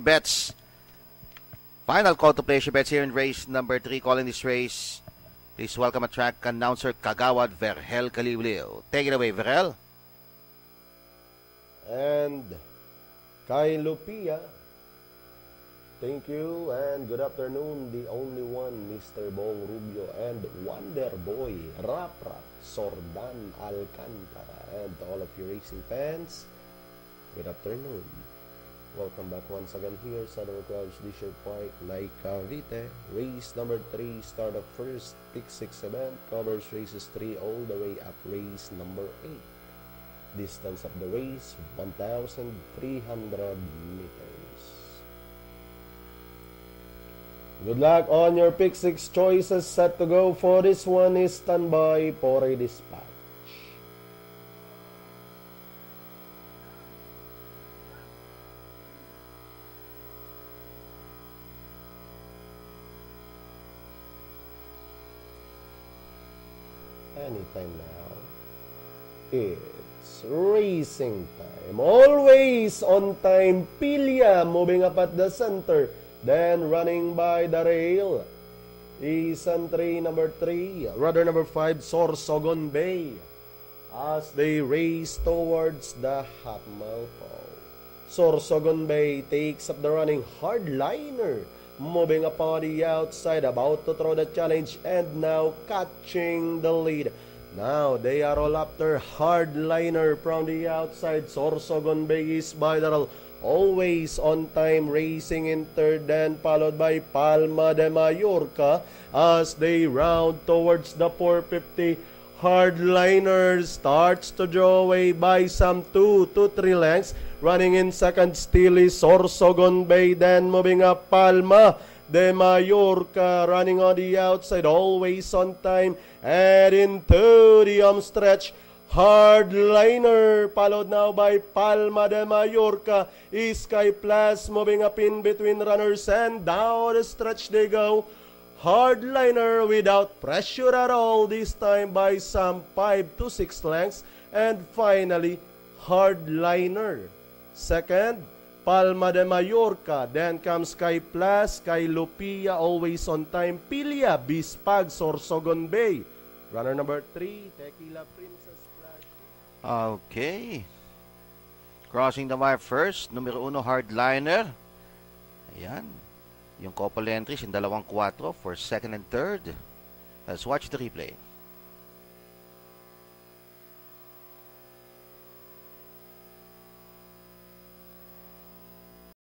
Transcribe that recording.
your. Final call to place your bets here in race number 3. Calling this race, please welcome a track announcer Kagawad Verhel Kaliwliw. Take it away, Verhel. And Kay Lupia, thank you and good afternoon. The only one, Mr. Bong Rubio and Wonder Boy, Rap Rap, Sordan Alcantara. And all of you racing fans, good afternoon. Welcome back once again here sa Double Clouds Leisure Park, Lake Cavite. Race number 3, start of first, pick 6 event, covers races 3 all the way up race number 8. Distance of the race, 1,300 meters. Good luck on your pick 6 choices set to go for this one is standby for a dispatch. Anytime now. It's racing time. Always on time. Pilya moving up at the center. Then running by the rail. Isan 3, number 3. Rudder number 5, Sorsogon Bay. As they race towards the half mile pole. Sorsogon Bay takes up the running hardliner moving upon the outside, about to throw the challenge, and now catching the lead. Now they are all after hardliner from the outside. Sorsogon Bay is bilateral. Always on time racing in third and followed by Palma de Mallorca as they round towards the 450. Hardliner starts to draw away by some 2 to 3 lengths. Running in second is Sorsogon Bay. Then moving up Palma de Mallorca. Running on the outside. Always on time. And into the home stretch. Hardliner, followed now by Palma de Mallorca. Sky Plus moving up in between runners and down the stretch they go. Hardliner without pressure at all, this time by some 5 to 6 lengths. And finally, Hardliner. Second, Palma de Mallorca. Then comes Sky Plus, Sky Lupia, always on time. Pilia, Bispag, Sorsogon Bay. Runner number 3, Tequila Princess Flash. Okay. Crossing the wire first, numero 1, Hardliner. Ayan. Yung couple entries, yung dalawang 4 for second and third. Let's watch the replay.